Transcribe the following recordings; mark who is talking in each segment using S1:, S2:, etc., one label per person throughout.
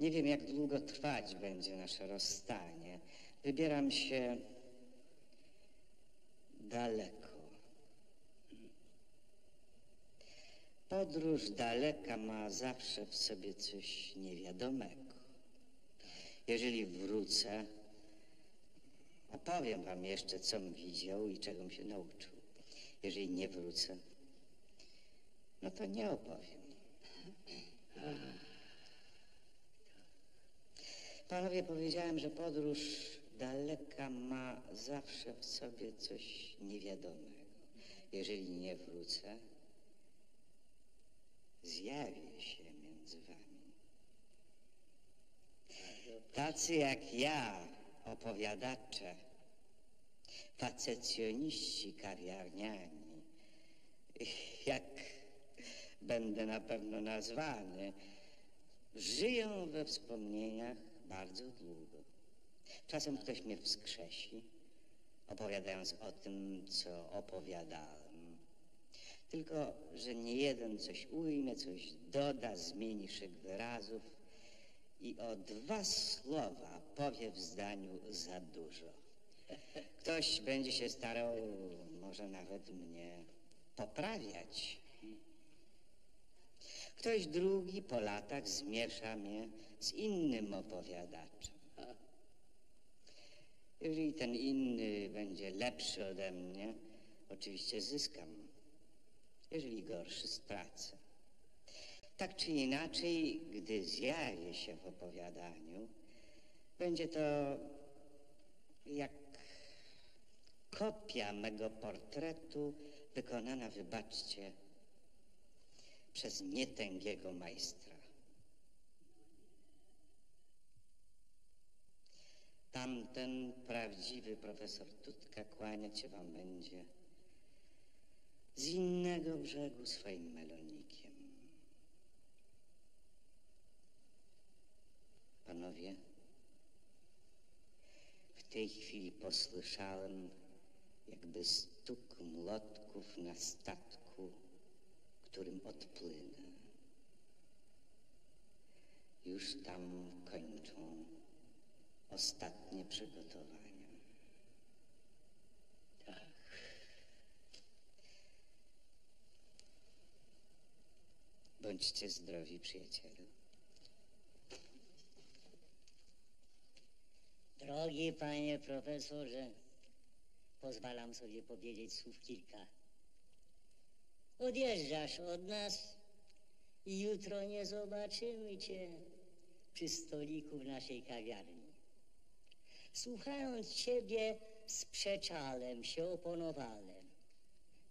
S1: Nie wiem, jak długo trwać będzie nasze rozstanie. Wybieram się daleko. Podróż daleka ma zawsze w sobie coś niewiadomego. Jeżeli wrócę, opowiem wam jeszcze, com widział i czego się nauczył. Jeżeli nie wrócę, no to nie opowiem. Panowie, powiedziałem, że podróż daleka ma zawsze w sobie coś niewiadomego. Jeżeli nie wrócę, zjawię się między wami. Tacy jak ja, opowiadacze, facecjoniści kawiarniani, jak będę na pewno nazwany, żyją we wspomnieniach bardzo długo. Czasem ktoś mnie wskrzesi, opowiadając o tym, co opowiadałem. Tylko, że nie jeden coś ujmie, coś doda, zmieni szyk wyrazów i o dwa słowa powie w zdaniu za dużo. Ktoś będzie się starał, może nawet mnie poprawiać. Ktoś drugi po latach zmiesza mnie z innym opowiadaczem. Jeżeli ten inny będzie lepszy ode mnie, oczywiście zyskam. Jeżeli gorszy, stracę. Tak czy inaczej, gdy zjawię się w opowiadaniu, będzie to jak kopia mego portretu wykonana, wybaczcie, przez nietęgiego majstra. Tamten prawdziwy profesor Tutka kłaniać się wam będzie z innego brzegu swoim melonikiem. Panowie, w tej chwili posłyszałem jakby stuk młotków na statku, którym odpłynę. Już tam kończą ostatnie przygotowania. Tak. Bądźcie zdrowi, przyjacielu.
S2: Drogi panie profesorze, pozwalam sobie powiedzieć słów kilka. Odjeżdżasz od nas i jutro nie zobaczymy cię przy stoliku w naszej kawiarni. Słuchając ciebie, sprzeczałem się, oponowałem.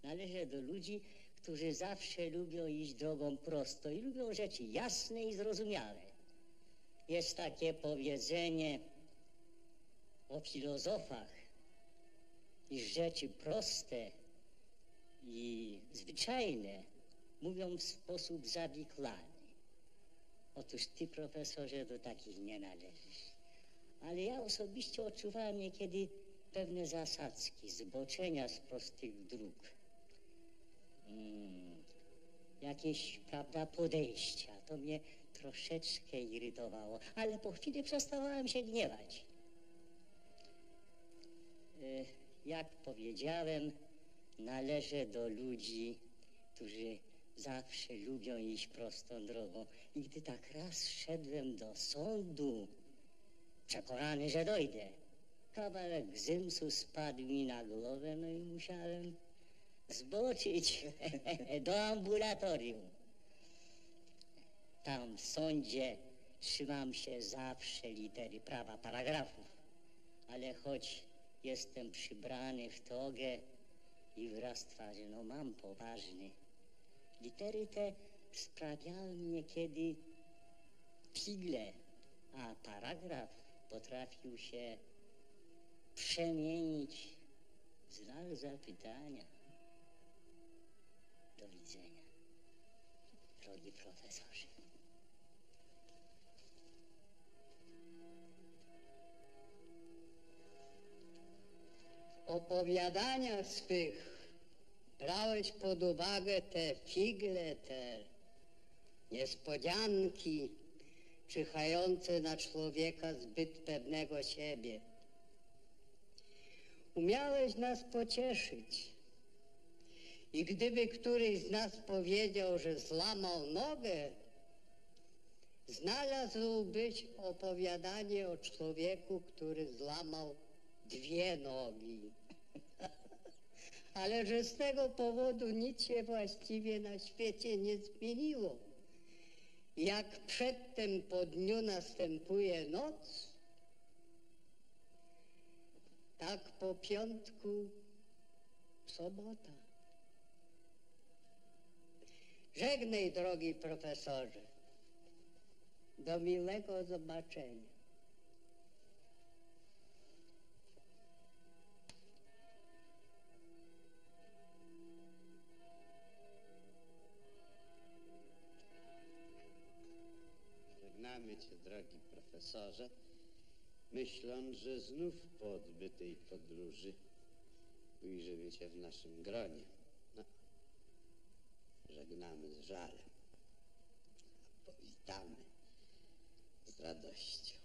S2: Należę do ludzi, którzy zawsze lubią iść drogą prosto i lubią rzeczy jasne i zrozumiałe. Jest takie powiedzenie o filozofach, iż rzeczy proste i zwyczajne mówią w sposób zawiklany. Otóż ty, profesorze, do takich nie należysz. Ale ja osobiście odczuwałem niekiedy pewne zasadzki, zboczenia z prostych dróg. Hmm, jakieś, prawda, podejścia. To mnie troszeczkę irytowało, ale po chwili przestawałem się gniewać. E, jak powiedziałem, należę do ludzi, którzy zawsze lubią iść prostą drogą. I gdy tak raz szedłem do sądu, przekonany, że dojdę, kawałek zymsu spadł mi na głowę, no i musiałem zboczyć do ambulatorium. Tam w sądzie trzymam się zawsze litery prawa, paragrafów, ale choć jestem przybrany w togę i wyraz twarzy, no mam poważny. Litery te sprawiały niekiedy figle, a paragraf potrafił się przemienić w znak zapytania. Do widzenia, drogi profesorze.
S3: Opowiadaniach swych brałeś pod uwagę te figle, te niespodzianki, czyhające na człowieka zbyt pewnego siebie. Umiałeś nas pocieszyć. I gdyby któryś z nas powiedział, że złamał nogę, znalazłbyś opowiadanie o człowieku, który złamał dwie nogi. Ale że z tego powodu nic się właściwie na świecie nie zmieniło. Jak przedtem po dniu następuje noc, tak po piątku sobota. Żegnaj, drogi profesorze. Do miłego zobaczenia.
S4: Żegnamy Cię, drogi profesorze, myśląc, że znów po odbytej podróży ujrzymy Cię w naszym gronie. No, żegnamy z żalem, a powitamy z radością.